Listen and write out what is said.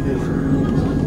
like this.